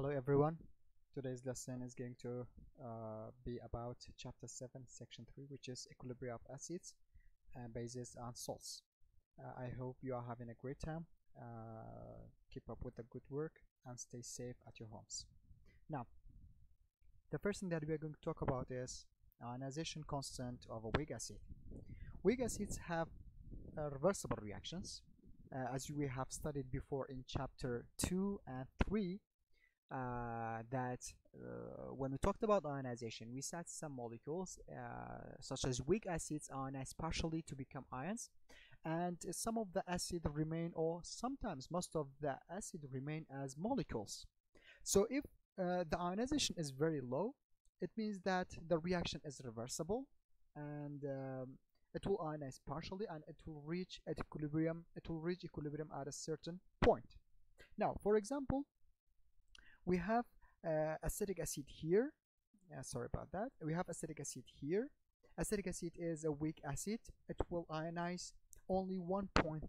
Hello everyone. Today's lesson is going to uh, be about chapter 7 section 3 which is equilibrium of acids and bases and salts. Uh, I hope you are having a great time. Uh, keep up with the good work and stay safe at your homes. Now the first thing that we are going to talk about is ionization constant of a weak acid. Weak acids have uh, reversible reactions uh, as we have studied before in chapter 2 and 3 uh, that uh, when we talked about ionization, we said some molecules uh, such as weak acids ionize partially to become ions, and some of the acid remain, or sometimes most of the acid remain as molecules. So if uh, the ionization is very low, it means that the reaction is reversible, and um, it will ionize partially, and it will reach at equilibrium. It will reach equilibrium at a certain point. Now, for example, we have uh, acetic acid here. Sorry about that. We have acetic acid here. Acetic acid is a weak acid. It will ionize only 1.3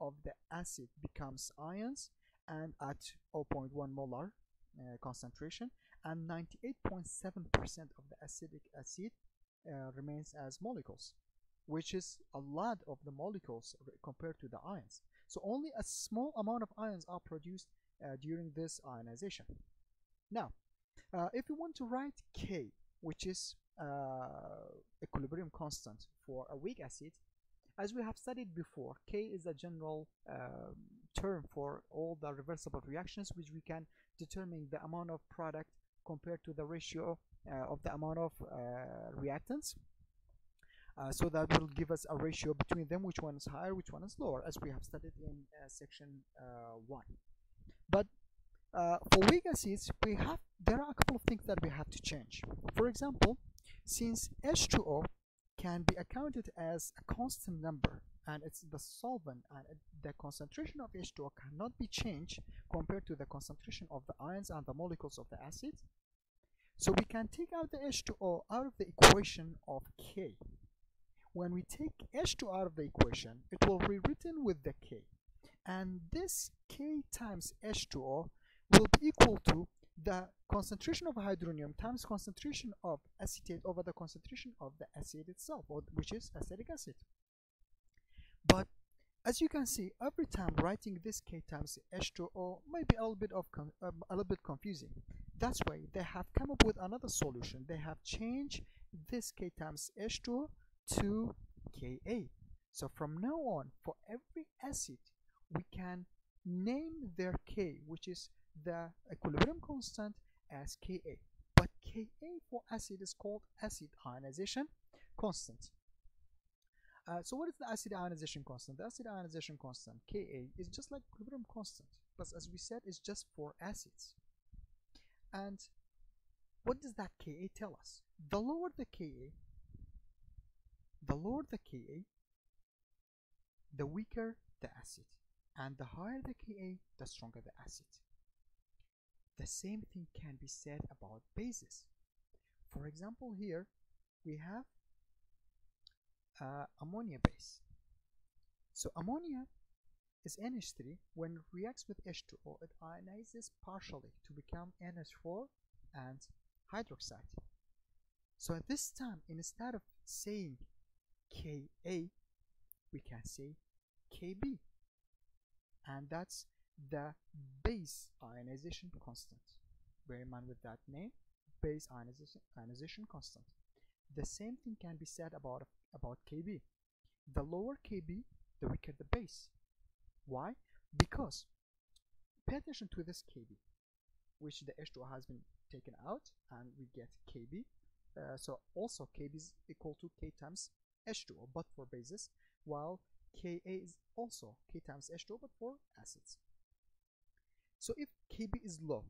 of the acid becomes ions and at 0.1 molar uh, concentration and 98.7% of the acetic acid uh, remains as molecules which is a lot of the molecules compared to the ions. So only a small amount of ions are produced during this ionization. Now, uh, if you want to write K, which is uh, equilibrium constant for a weak acid, as we have studied before, K is a general um, term for all the reversible reactions which we can determine the amount of product compared to the ratio uh, of the amount of uh, reactants. Uh, so that will give us a ratio between them which one is higher which one is lower as we have studied in section 1 but uh, for weak acids we have there are a couple of things that we have to change. For example since H2O can be accounted as a constant number and it's the solvent and the concentration of H2O cannot be changed compared to the concentration of the ions and the molecules of the acid so we can take out the H2O out of the equation of K. When we take H2 out of the equation it will be written with the K and this K times H2O will be equal to the concentration of hydronium times concentration of acetate over the concentration of the acid itself, which is acetic acid. But as you can see, every time writing this K times H2O may be a little bit of um, a little bit confusing. That's why they have come up with another solution. They have changed this K times H2O to Ka. So from now on, for every acid we can name their K, which is the equilibrium constant as Ka. But Ka for acid is called acid ionization constant. Uh, so what is the acid ionization constant? The acid ionization constant, Ka, is just like equilibrium constant, but as we said, it's just for acids. And what does that Ka tell us? The lower the Ka, the lower the Ka, the weaker the acid and the higher the Ka, the stronger the acid. The same thing can be said about bases. For example, here we have uh, ammonia base. So ammonia is NH3. When it reacts with H2O, it ionizes partially to become NH4 and hydroxide. So at this time, instead of saying Ka, we can say Kb and that's the base ionization constant. Bear in mind with that name base ionization, ionization constant. The same thing can be said about about kb the lower kb the weaker the base. Why? Because pay attention to this kb which the h2 has been taken out and we get kb uh, so also kb is equal to k times h2o but for bases while Ka is also K times H2O but for acids. So if Kb is low,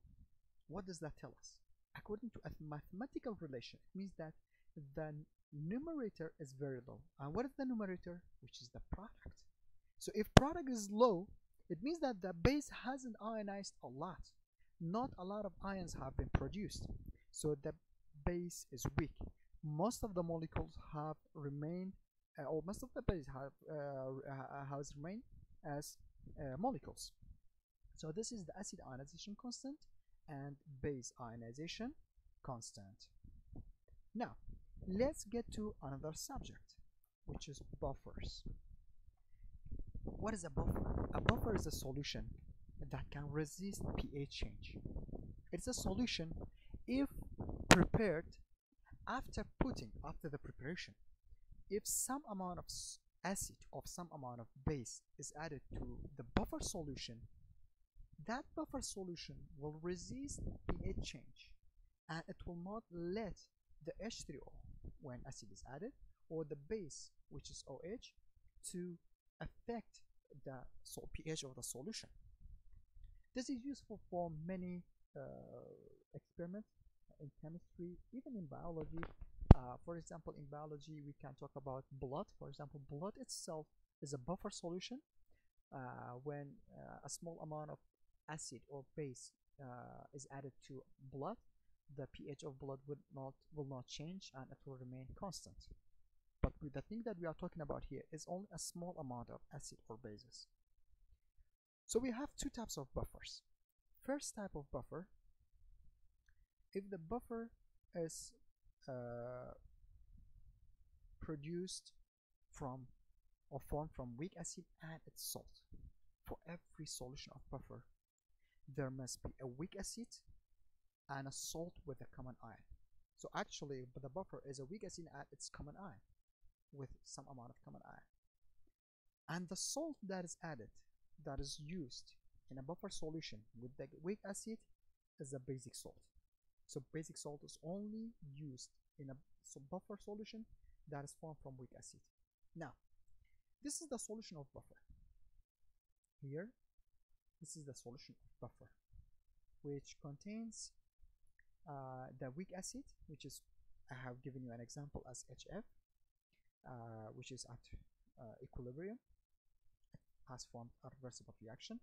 what does that tell us? According to a mathematical relation, it means that the numerator is very low. And what is the numerator? Which is the product. So if product is low, it means that the base hasn't ionized a lot. Not a lot of ions have been produced. So the base is weak. Most of the molecules have remained or most of the base have uh, has remained as uh, molecules. So this is the acid ionization constant and base ionization constant. Now, let's get to another subject, which is buffers. What is a buffer? A buffer is a solution that can resist pH change. It's a solution if prepared after putting, after the preparation, if some amount of acid or some amount of base is added to the buffer solution, that buffer solution will resist pH change and it will not let the H3O when acid is added or the base which is OH to affect the pH of the solution. This is useful for many uh, experiments in chemistry, even in biology. Uh, for example, in biology, we can talk about blood. For example, blood itself is a buffer solution. Uh, when uh, a small amount of acid or base uh, is added to blood, the pH of blood would not will not change and it will remain constant. But the thing that we are talking about here is only a small amount of acid or bases. So we have two types of buffers. First type of buffer, if the buffer is Uh, produced from or formed from weak acid and its salt. For every solution of buffer, there must be a weak acid and a salt with a common ion. So actually, the buffer is a weak acid at its common ion with some amount of common ion. And the salt that is added, that is used in a buffer solution with the weak acid is a basic salt. So basic salt is only used in a buffer solution that is formed from weak acid. Now, this is the solution of buffer. Here, this is the solution of buffer, which contains uh, the weak acid, which is, I have given you an example as HF, uh, which is at uh, equilibrium, has formed a reversible reaction.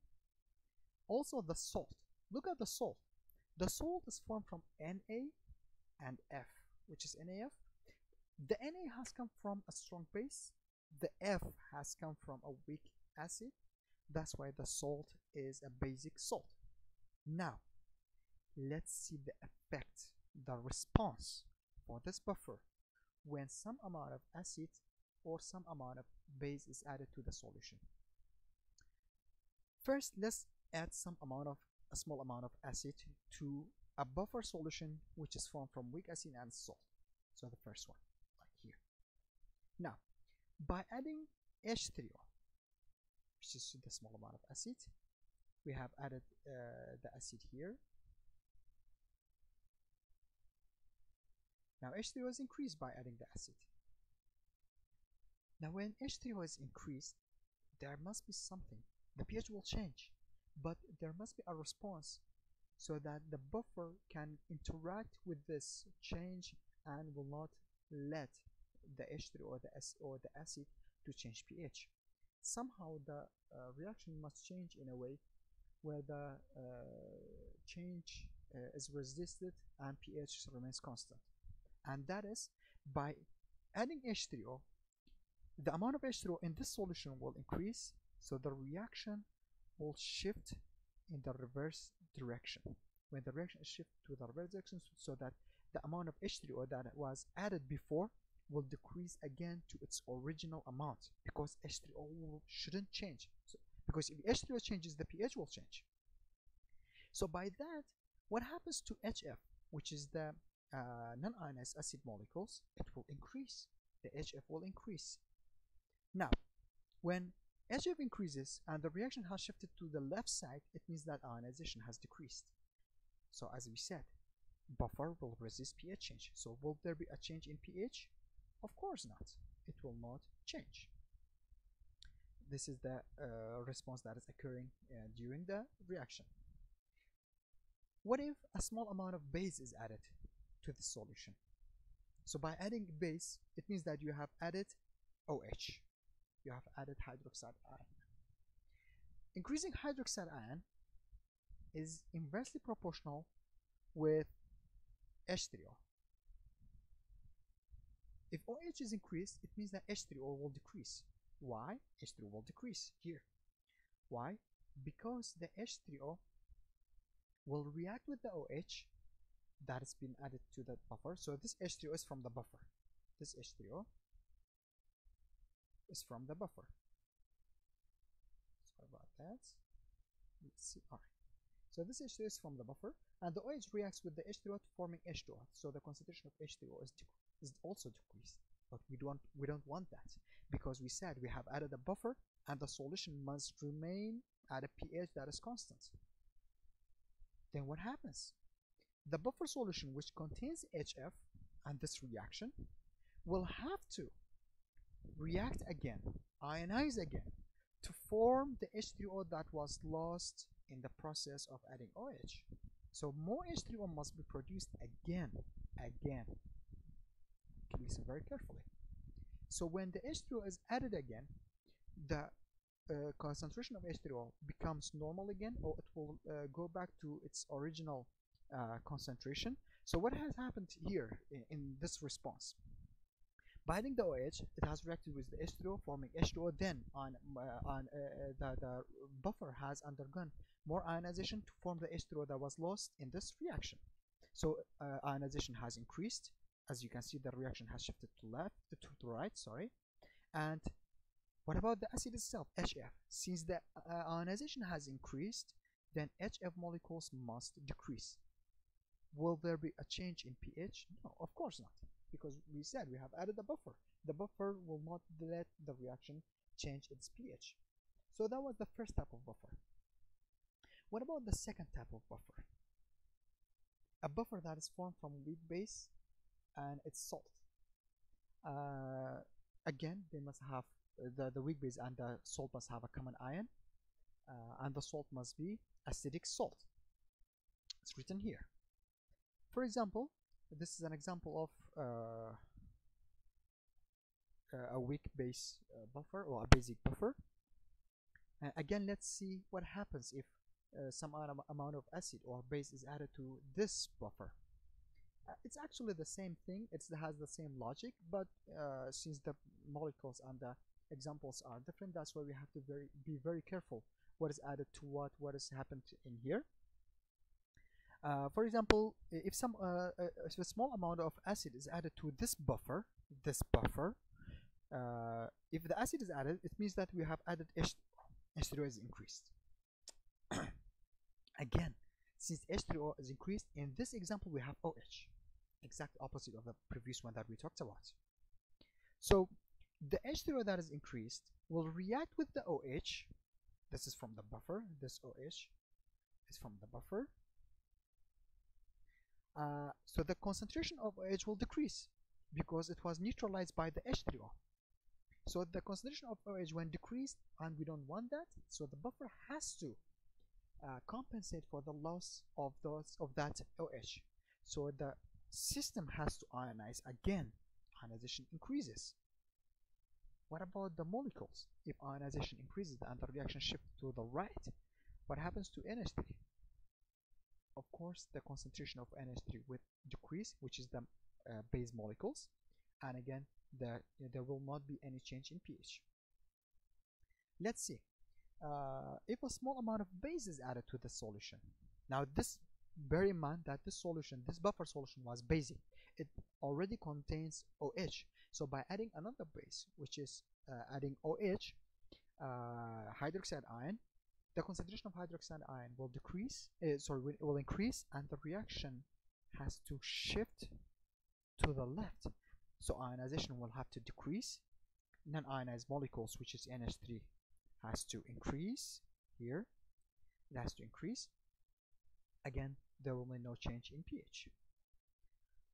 Also the salt, look at the salt. The salt is formed from Na and F, which is NaF. The Na has come from a strong base, the F has come from a weak acid, that's why the salt is a basic salt. Now, let's see the effect, the response for this buffer when some amount of acid or some amount of base is added to the solution. First, let's add some amount of a small amount of acid to a buffer solution which is formed from weak acid and salt. So the first one, like here. Now, by adding H3O, which is the small amount of acid, we have added uh, the acid here Now H3O is increased by adding the acid. Now when H3O is increased, there must be something. The pH will change, but there must be a response so that the buffer can interact with this change and will not let the H3 or the, S or the acid to change pH. Somehow the uh, reaction must change in a way where the uh, change uh, is resisted and pH remains constant and that is by adding H3O the amount of H3O in this solution will increase so the reaction will shift in the reverse direction when the reaction is to the reverse direction so that the amount of H3O that was added before will decrease again to its original amount because H3O shouldn't change so, because if H3O changes the pH will change so by that what happens to HF which is the uh, non-ionized acid molecules, it will increase. The HF will increase. Now, when HF increases and the reaction has shifted to the left side, it means that ionization has decreased. So as we said, buffer will resist pH change. So will there be a change in pH? Of course not. It will not change. This is the uh, response that is occurring uh, during the reaction. What if a small amount of base is added to the solution. So by adding base, it means that you have added OH. You have added hydroxide ion. Increasing hydroxide ion is inversely proportional with H3O. If OH is increased, it means that H3O will decrease. Why? H3O will decrease here. Why? Because the H3O will react with the OH that has been added to the buffer. So this H3O is from the buffer. This H3O is from the buffer. Sorry about that. Let's see. All right. So this H2O is from the buffer, and the OH reacts with the H3O forming H2O. So the concentration of H3O is, is also decreased. But we don't we don't want that because we said we have added a buffer, and the solution must remain at a pH that is constant. Then what happens? The buffer solution, which contains HF and this reaction, will have to react again, ionize again, to form the H3O that was lost in the process of adding OH. So more H3O must be produced again, again. Listen very carefully. So when the H3O is added again, the uh, concentration of H3O becomes normal again, or it will uh, go back to its original uh, concentration. So what has happened here in, in this response? Binding the OH, it has reacted with the H2O, forming H2O. Then, on, uh, on uh, uh, the, the buffer has undergone more ionization to form the H2O that was lost in this reaction. So uh, ionization has increased. As you can see, the reaction has shifted to left, to, to right. Sorry. And what about the acid itself, HF? Since the uh, ionization has increased, then HF molecules must decrease. Will there be a change in pH? No, of course not because we said we have added a buffer. The buffer will not let the reaction change its pH. So that was the first type of buffer. What about the second type of buffer? A buffer that is formed from weak base and its salt. Uh, again, they must have uh, the, the weak base and the salt must have a common ion uh, and the salt must be acidic salt. It's written here. For example, this is an example of uh, a weak base uh, buffer or a basic buffer. Uh, again, let's see what happens if uh, some amount of acid or base is added to this buffer. Uh, it's actually the same thing, it has the same logic, but uh, since the molecules and the examples are different, that's why we have to very, be very careful what is added to what, what has happened in here. Uh, for example, if some uh, uh, if a small amount of acid is added to this buffer, this buffer, uh, if the acid is added, it means that we have added H H3O is increased. Again, since H3O is increased, in this example we have OH, exact opposite of the previous one that we talked about. So the H3O that is increased will react with the OH. This is from the buffer. This OH is from the buffer uh, so the concentration of OH will decrease because it was neutralized by the H3O. So the concentration of OH when decreased and we don't want that so the buffer has to uh, compensate for the loss of those of that OH. So the system has to ionize again. Ionization increases. What about the molecules? If ionization increases and the reaction shifts to the right, what happens to NH3? Of course the concentration of NH3 will decrease which is the uh, base molecules. And again the, there will not be any change in pH. Let's see. Uh, if a small amount of base is added to the solution now this bear in mind that this solution this buffer solution was basic. It already contains OH so by adding another base which is uh, adding OH uh, hydroxide ion the concentration of hydroxide ion will decrease, uh, sorry, will increase, and the reaction has to shift to the left. So ionization will have to decrease. Non-ionized molecules, which is NH3, has to increase here. It has to increase. Again, there will be no change in pH.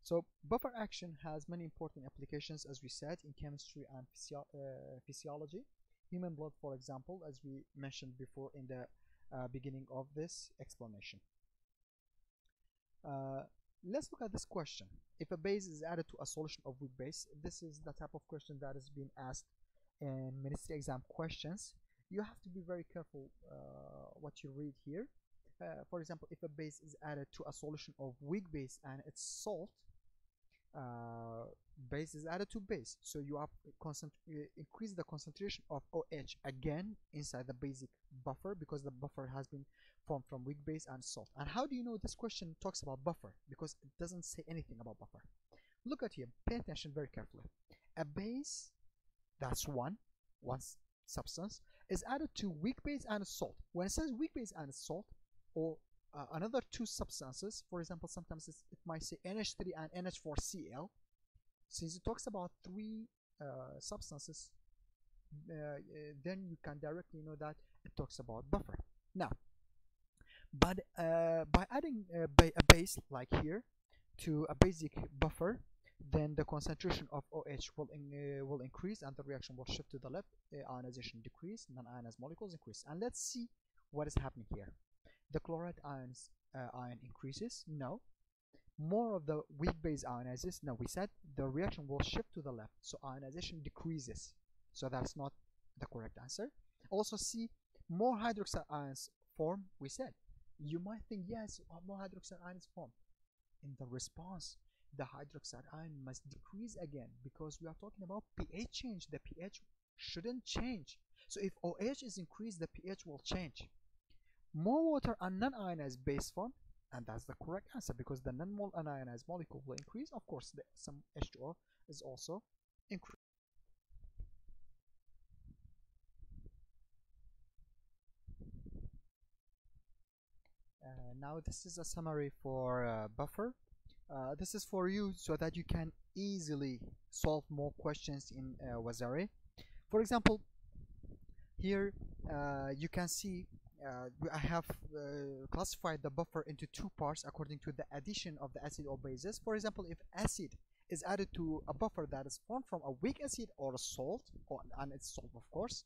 So buffer action has many important applications, as we said, in chemistry and physio uh, physiology human blood for example as we mentioned before in the uh, beginning of this explanation. Uh, let's look at this question. If a base is added to a solution of weak base this is the type of question that is being asked in ministry exam questions. You have to be very careful uh, what you read here. Uh, for example if a base is added to a solution of weak base and it's salt uh, base is added to base. So you are constant uh, increase the concentration of OH again inside the basic buffer because the buffer has been formed from weak base and salt and how do you know this question talks about buffer? Because it doesn't say anything about buffer. Look at here. Pay attention very carefully. A base that's one one substance is added to weak base and salt when it says weak base and salt or uh, another two substances for example sometimes it might say NH3 and NH4Cl since it talks about three uh, substances uh, uh, then you can directly know that it talks about buffer. Now but uh, by adding a, ba a base like here to a basic buffer then the concentration of OH will in, uh, will increase and the reaction will shift to the left uh, ionization decrease non-ionized molecules increase. And let's see what is happening here. The chloride ions uh, ion increases. No more of the weak base ionizes now we said the reaction will shift to the left so ionization decreases. So that's not the correct answer. Also see more hydroxide ions form we said. You might think yes oh, more hydroxide ions form. In the response the hydroxide ion must decrease again because we are talking about pH change. The pH shouldn't change. So if OH is increased the pH will change. More water and non-ionized base form and that's the correct answer because the non-ionized molecule will increase. Of course the, some H2O is also increased uh, now this is a summary for uh, buffer. Uh, this is for you so that you can easily solve more questions in uh, Wazari for example here uh, you can see uh, I have uh, classified the buffer into two parts according to the addition of the acid or bases. For example, if acid is added to a buffer that is formed from a weak acid or a salt, or, and it's salt of course,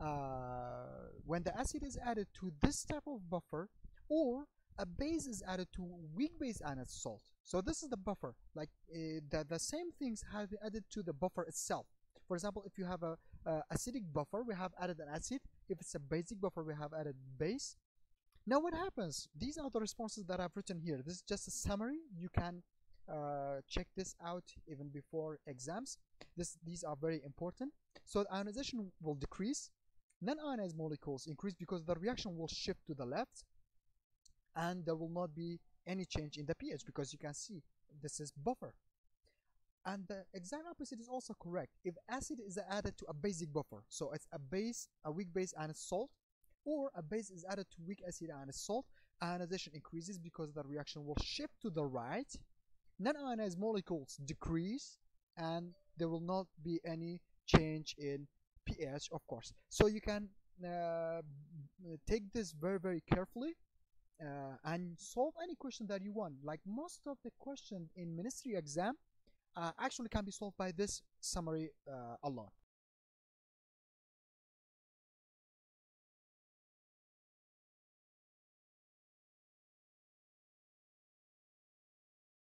uh, when the acid is added to this type of buffer, or a base is added to weak base and it's salt. So this is the buffer, like uh, the, the same things have been added to the buffer itself. For example, if you have a uh, acidic buffer, we have added an acid. If it's a basic buffer, we have added base. Now what happens? These are the responses that I've written here. This is just a summary. You can uh, check this out even before exams. This, these are very important. So ionization will decrease. Non-ionized molecules increase because the reaction will shift to the left and there will not be any change in the pH because you can see this is buffer and the exact opposite is also correct. If acid is added to a basic buffer so it's a base a weak base and a salt or a base is added to weak acid and a salt ionization increases because the reaction will shift to the right non-ionized molecules decrease and there will not be any change in pH of course. So you can uh, take this very very carefully uh, and solve any question that you want. Like most of the questions in ministry exam uh, actually can be solved by this summary uh, alone